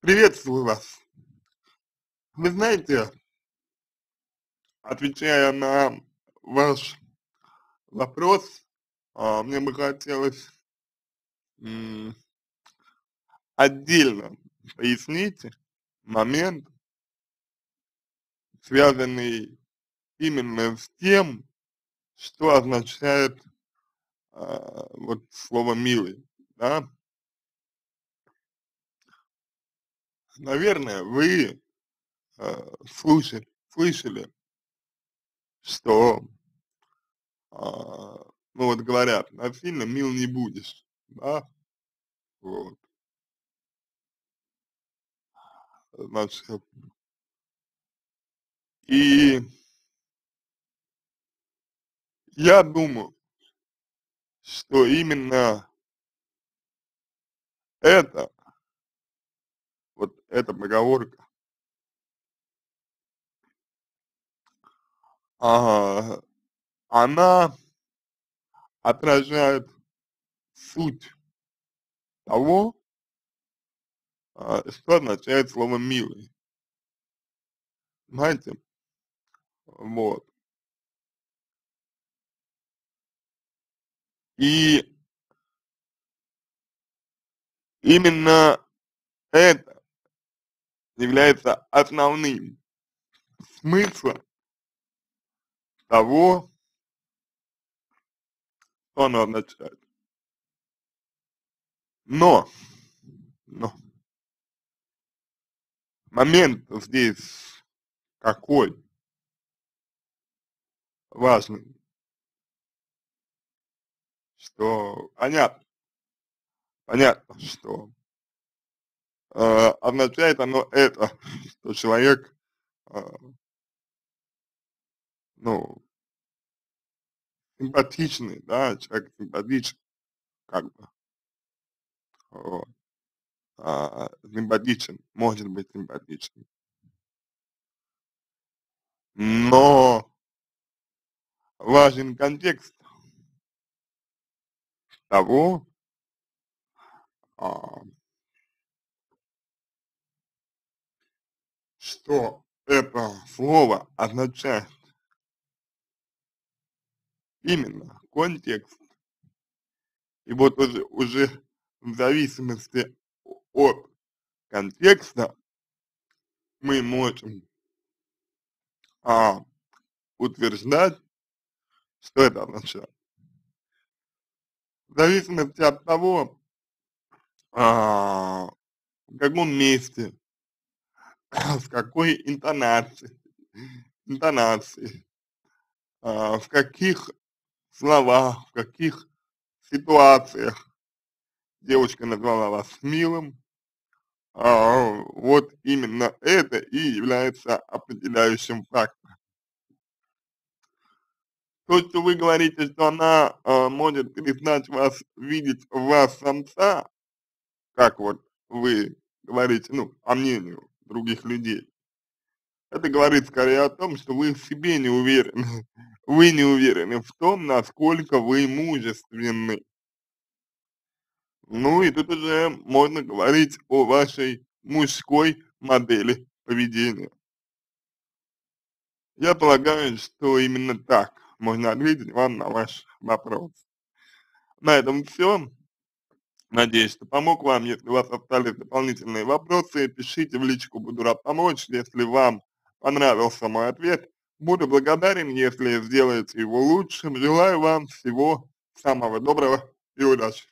Приветствую вас. Вы знаете, отвечая на ваш вопрос, а, мне бы хотелось отдельно пояснить момент, связанный именно с тем, что означает а, вот слово милый, да. Наверное, вы э, слушали, слышали, что, а, ну вот говорят, насильно мил не будешь, да, вот, значит, и я думаю, что именно это, эта поговорка, она отражает суть того, а, что означает слово милый, понимаете, вот. И именно это является основным смыслом того, что оно означает. Но, но, момент здесь какой? Важный, что понятно, понятно, что э, означает оно это, что человек, э, ну, симпатичный, да, человек симпатичный, как бы, вот, а, симпатичен, может быть симпатичен. Но важен контекст того, а, что это слово означает. Именно контекст. И вот уже, уже в зависимости от контекста мы можем а, утверждать, что это означает. В зависимости от того, а, в каком месте, с какой интонацией, интонацией, а, в каких словах, в каких ситуациях девушка назвала вас милым, а, вот именно это и является определяющим фактором. То, что вы говорите, что она а, может перестать вас видеть вас самца, как вот вы говорите, ну, по мнению других людей, это говорит скорее о том, что вы в себе не уверены, вы не уверены в том, насколько вы мужественны. Ну и тут уже можно говорить о вашей мужской модели поведения. Я полагаю, что именно так можно ответить вам на ваш вопрос. На этом все. Надеюсь, что помог вам. Если у вас остались дополнительные вопросы, пишите в личку, буду рад помочь. Если вам понравился мой ответ, буду благодарен, если сделаете его лучшим. Желаю вам всего самого доброго и удачи.